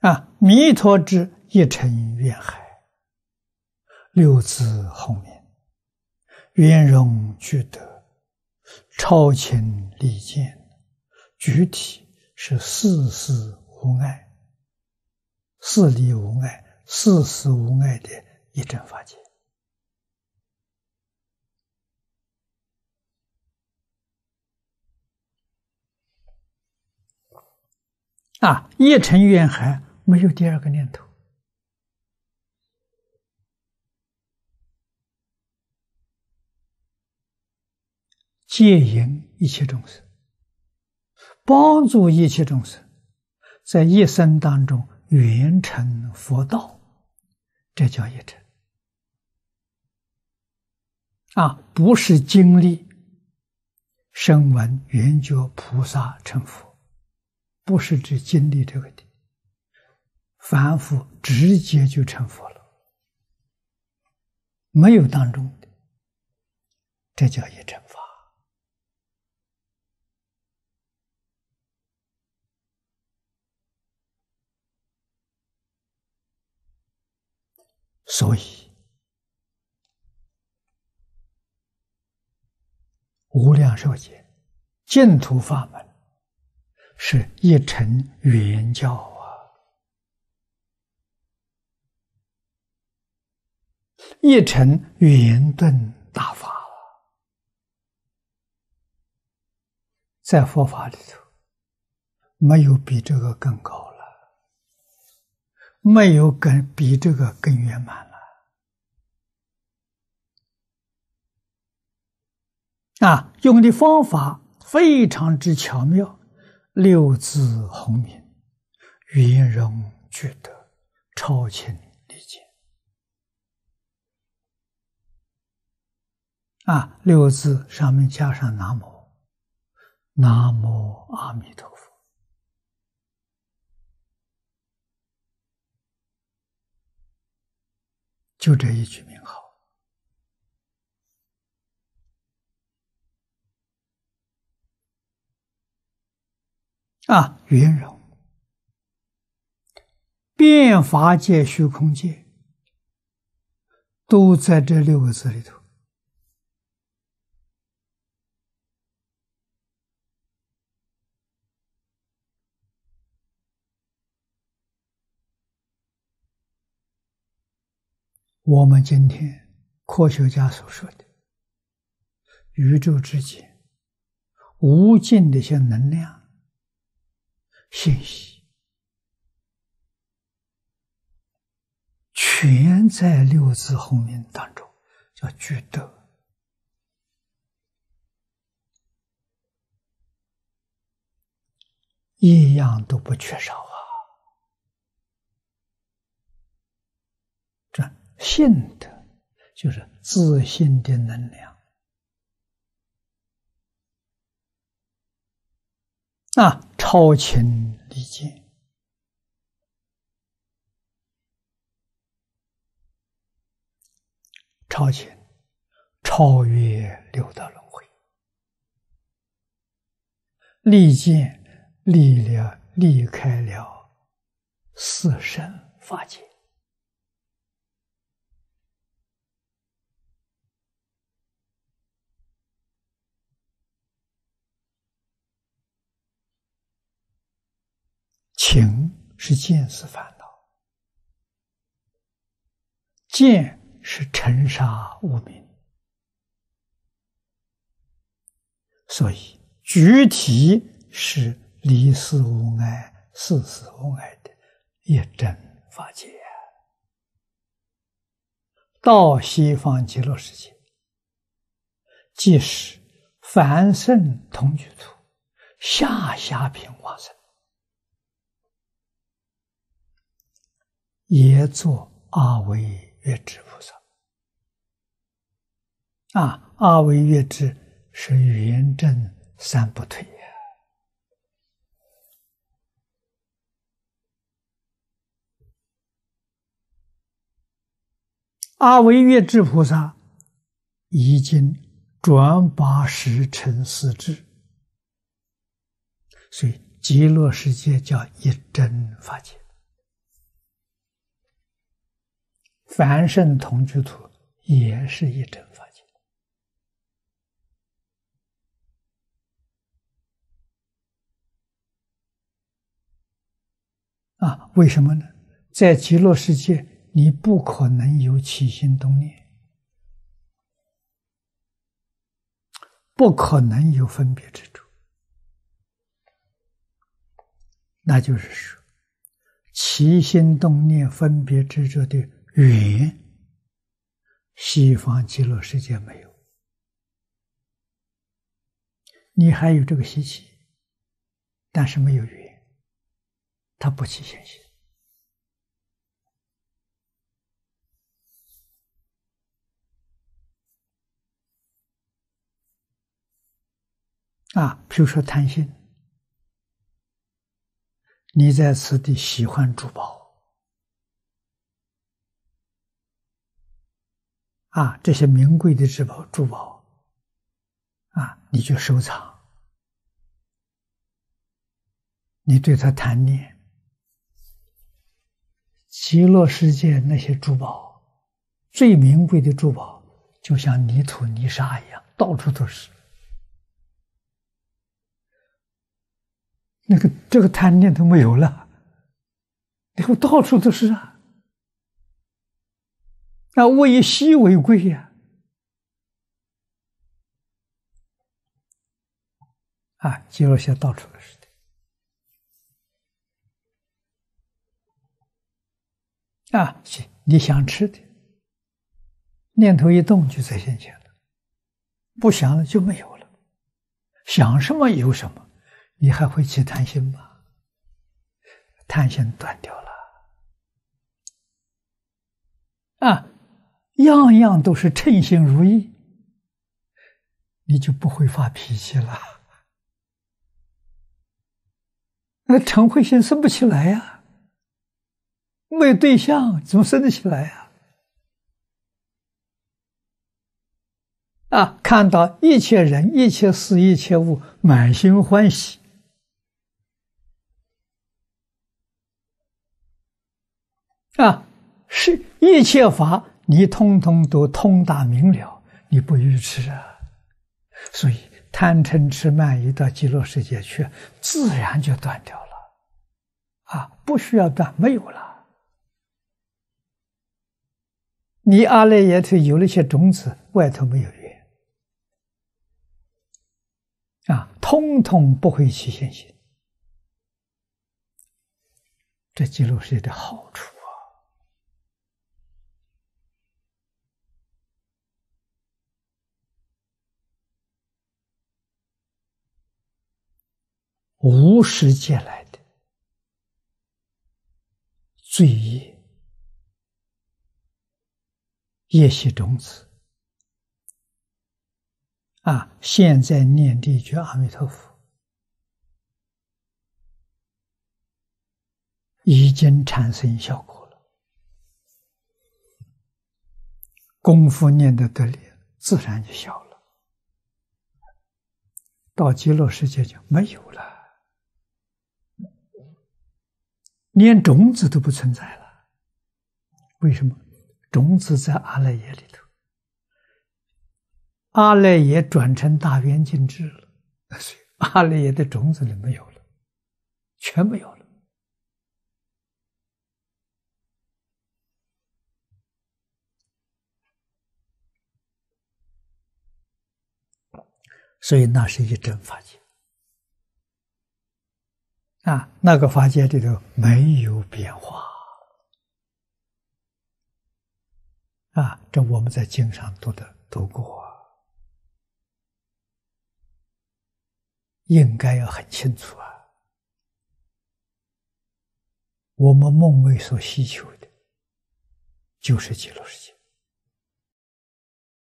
啊，弥陀之一尘愿海，六字后面，圆融具德，超情利见，具体是事事无碍，事理无碍，事事无碍的一真法界。啊，一尘愿海没有第二个念头，戒淫一切众生，帮助一切众生，在一生当中圆成佛道，这叫一成。啊，不是经历声闻缘觉菩萨成佛。不是指经历这个的，凡夫直接就成佛了，没有当中的，这叫一乘法。所以，无量寿劫净土法门。是一尘圆教啊，一尘圆顿大法在佛法里头，没有比这个更高了，没有更比这个更圆满了。啊，用的方法非常之巧妙。六字洪名，圆融具德，超前理解。啊，六个字上面加上南无，南无阿弥陀佛，就这一句名号。啊，圆融，变法界、虚空界，都在这六个字里头。我们今天科学家所说的宇宙之间无尽的一些能量。信息全在六字后面当中，叫具德，一样都不缺少啊！这信德就是自信的能量。啊，超情理见，超前，超越六道轮回，利见，离了，离开了四圣法界。情是见思烦恼，见是尘沙无明，所以具体是离世无碍、世事无碍的一真法界。到西方极乐世界，即是凡圣同居处，下下品往生。也做阿惟越智菩萨啊！阿惟越智是圆正三不退呀。阿惟越智菩萨已经转八十成四智，所以极乐世界叫一真法界。凡圣同居土也是一真法界啊？为什么呢？在极乐世界，你不可能有起心动念，不可能有分别之处，那就是说，起心动念、分别执着的云，西方极乐世界没有，你还有这个习气，但是没有云，它不起现行。啊，比如说贪心，你在此地喜欢珠宝，啊，这些名贵的珠宝，珠宝，啊，你去收藏，你对它贪念，极乐世界那些珠宝，最名贵的珠宝，就像泥土泥沙一样，到处都是。那个这个贪念都没有了，以后到处都是啊，那物以稀为贵呀，啊，极乐现到处都是的，啊，你想吃的，念头一动就在现前了，不想了就没有了，想什么有什么。你还会起贪心吗？贪心断掉了啊，样样都是称心如意，你就不会发脾气了。那成慧心生不起来呀，没有对象怎么生得起来呀？啊，看到一切人、一切事、一切物，满心欢喜。啊，是一切法，你通通都通达明了，你不愚痴啊！所以贪嗔痴慢疑到极乐世界去，自然就断掉了，啊，不需要断，没有了。你阿赖耶头有了些种子，外头没有缘，啊，通通不会起现行。这极乐世界的好处。无始劫来的罪业、业习种子啊！现在念这一句阿弥陀佛，已经产生效果了。功夫念的得力，自然就小了。到极乐世界就没有了。连种子都不存在了，为什么？种子在阿赖耶里头，阿赖耶转成大圆镜智了，阿赖耶的种子里没有了，全没有了。所以那是一真法界。啊，那个法界里头没有变化啊！这我们在经上读的读过，应该要很清楚啊。我们梦寐所希求的，就是极乐世界。